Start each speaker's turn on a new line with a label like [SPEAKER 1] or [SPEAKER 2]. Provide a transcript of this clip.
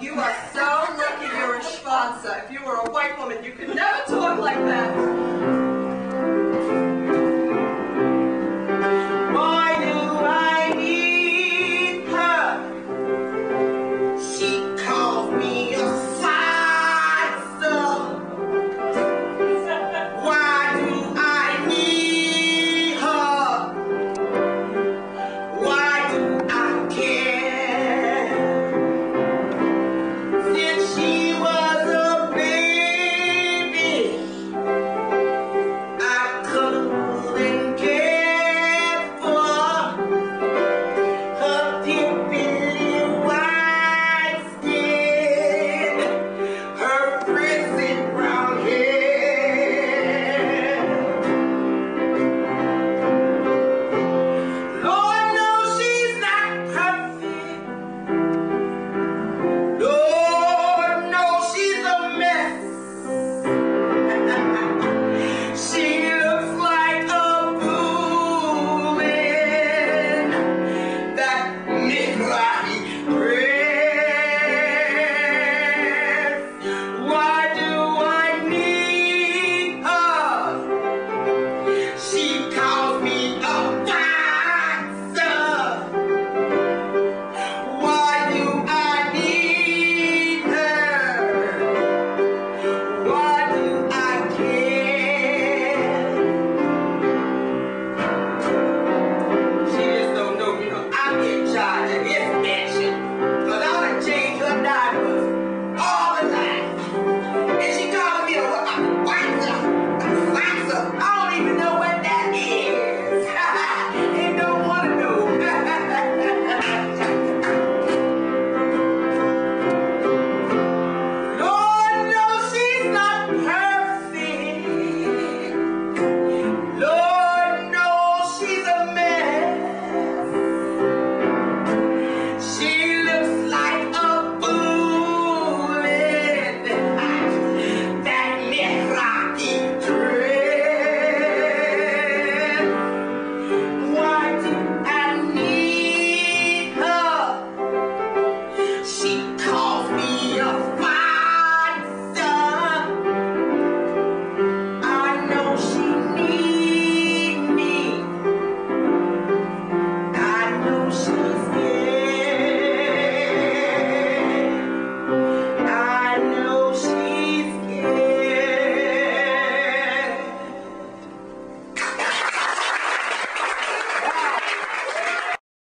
[SPEAKER 1] You are so lucky you're a schvartze. If you were a white woman, you could never talk like that. right